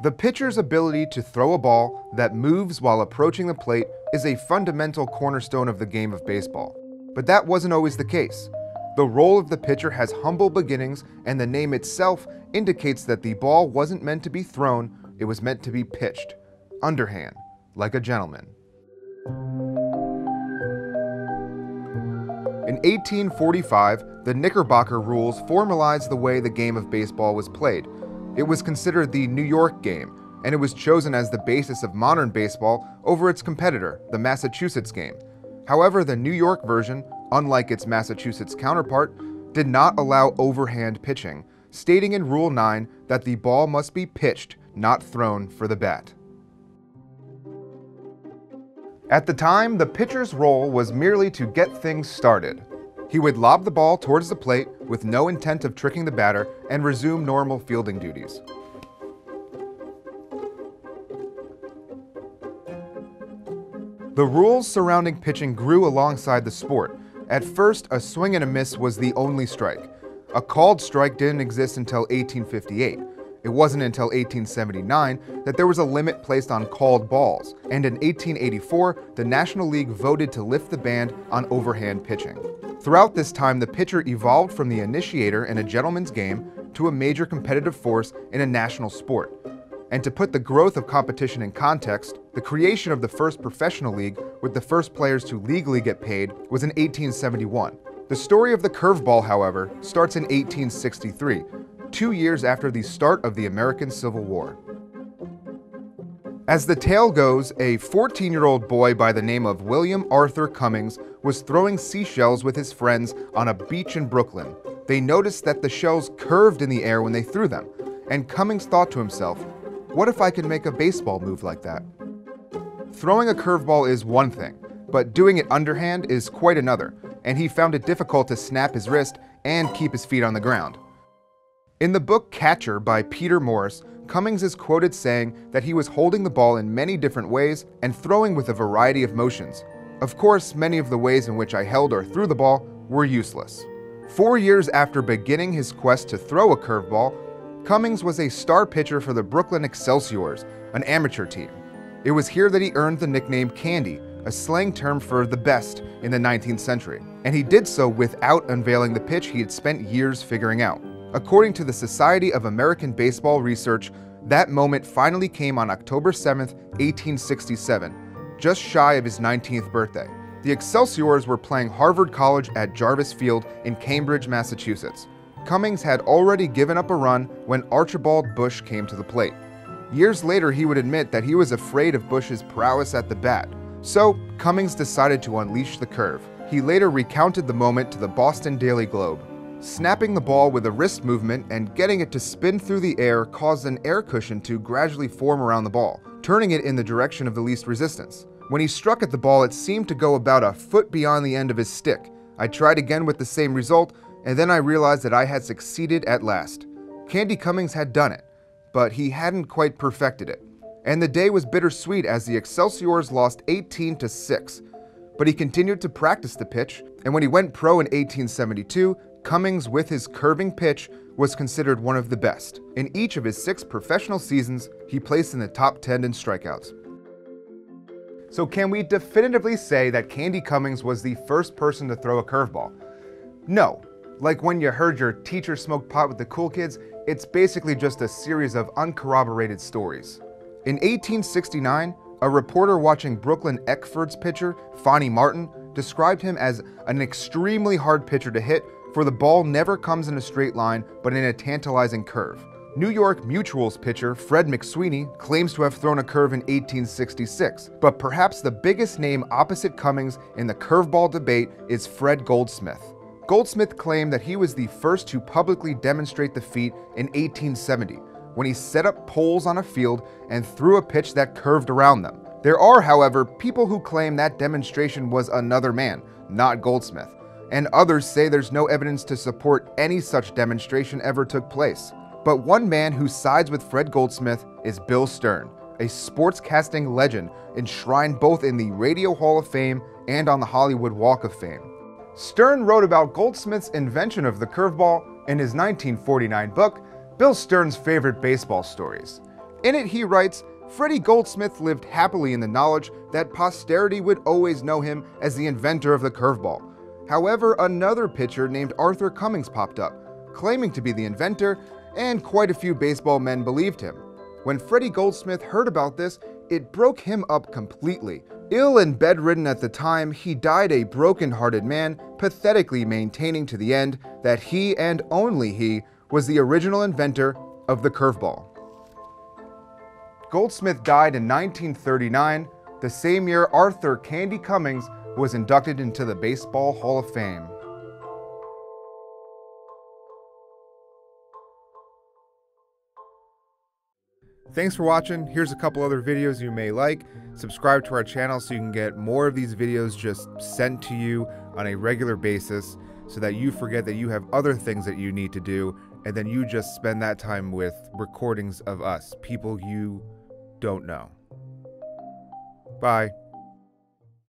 The pitcher's ability to throw a ball that moves while approaching the plate is a fundamental cornerstone of the game of baseball. But that wasn't always the case. The role of the pitcher has humble beginnings, and the name itself indicates that the ball wasn't meant to be thrown, it was meant to be pitched, underhand, like a gentleman. In 1845, the Knickerbocker rules formalized the way the game of baseball was played. It was considered the New York game, and it was chosen as the basis of modern baseball over its competitor, the Massachusetts game. However, the New York version, unlike its Massachusetts counterpart, did not allow overhand pitching, stating in Rule 9 that the ball must be pitched, not thrown for the bat. At the time, the pitcher's role was merely to get things started. He would lob the ball towards the plate with no intent of tricking the batter and resume normal fielding duties. The rules surrounding pitching grew alongside the sport. At first, a swing and a miss was the only strike. A called strike didn't exist until 1858. It wasn't until 1879 that there was a limit placed on called balls, and in 1884, the National League voted to lift the ban on overhand pitching. Throughout this time, the pitcher evolved from the initiator in a gentleman's game to a major competitive force in a national sport. And to put the growth of competition in context, the creation of the first professional league with the first players to legally get paid was in 1871. The story of the curveball, however, starts in 1863, two years after the start of the American Civil War. As the tale goes, a 14 year old boy by the name of William Arthur Cummings was throwing seashells with his friends on a beach in Brooklyn. They noticed that the shells curved in the air when they threw them, and Cummings thought to himself, what if I could make a baseball move like that? Throwing a curveball is one thing, but doing it underhand is quite another, and he found it difficult to snap his wrist and keep his feet on the ground. In the book Catcher by Peter Morris, Cummings is quoted saying that he was holding the ball in many different ways and throwing with a variety of motions. Of course, many of the ways in which I held or threw the ball were useless. Four years after beginning his quest to throw a curveball, Cummings was a star pitcher for the Brooklyn Excelsiors, an amateur team. It was here that he earned the nickname Candy, a slang term for the best in the 19th century, and he did so without unveiling the pitch he had spent years figuring out. According to the Society of American Baseball Research, that moment finally came on October 7, 1867, just shy of his 19th birthday. The Excelsiors were playing Harvard College at Jarvis Field in Cambridge, Massachusetts. Cummings had already given up a run when Archibald Bush came to the plate. Years later, he would admit that he was afraid of Bush's prowess at the bat, so Cummings decided to unleash the curve. He later recounted the moment to the Boston Daily Globe. Snapping the ball with a wrist movement and getting it to spin through the air caused an air cushion to gradually form around the ball, turning it in the direction of the least resistance. When he struck at the ball, it seemed to go about a foot beyond the end of his stick. I tried again with the same result, and then I realized that I had succeeded at last. Candy Cummings had done it, but he hadn't quite perfected it. And the day was bittersweet as the Excelsiors lost 18 to 6. But he continued to practice the pitch, and when he went pro in 1872, Cummings, with his curving pitch, was considered one of the best. In each of his six professional seasons, he placed in the top 10 in strikeouts. So, can we definitively say that Candy Cummings was the first person to throw a curveball? No. Like when you heard your teacher smoke pot with the cool kids, it's basically just a series of uncorroborated stories. In 1869, a reporter watching Brooklyn Eckford's pitcher, Phonney Martin, described him as an extremely hard pitcher to hit for the ball never comes in a straight line but in a tantalizing curve. New York Mutual's pitcher Fred McSweeney claims to have thrown a curve in 1866, but perhaps the biggest name opposite Cummings in the curveball debate is Fred Goldsmith. Goldsmith claimed that he was the first to publicly demonstrate the feat in 1870 when he set up poles on a field and threw a pitch that curved around them. There are, however, people who claim that demonstration was another man, not Goldsmith and others say there's no evidence to support any such demonstration ever took place. But one man who sides with Fred Goldsmith is Bill Stern, a sportscasting legend enshrined both in the Radio Hall of Fame and on the Hollywood Walk of Fame. Stern wrote about Goldsmith's invention of the curveball in his 1949 book, Bill Stern's favorite baseball stories. In it, he writes Freddie Goldsmith lived happily in the knowledge that posterity would always know him as the inventor of the curveball. However, another pitcher named Arthur Cummings popped up, claiming to be the inventor, and quite a few baseball men believed him. When Freddie Goldsmith heard about this, it broke him up completely. Ill and bedridden at the time, he died a broken-hearted man, pathetically maintaining to the end that he and only he was the original inventor of the curveball. Goldsmith died in 1939, the same year Arthur Candy Cummings was inducted into the Baseball Hall of Fame. Thanks for watching. Here's a couple other videos you may like. Subscribe to our channel so you can get more of these videos just sent to you on a regular basis so that you forget that you have other things that you need to do and then you just spend that time with recordings of us, people you don't know. Bye.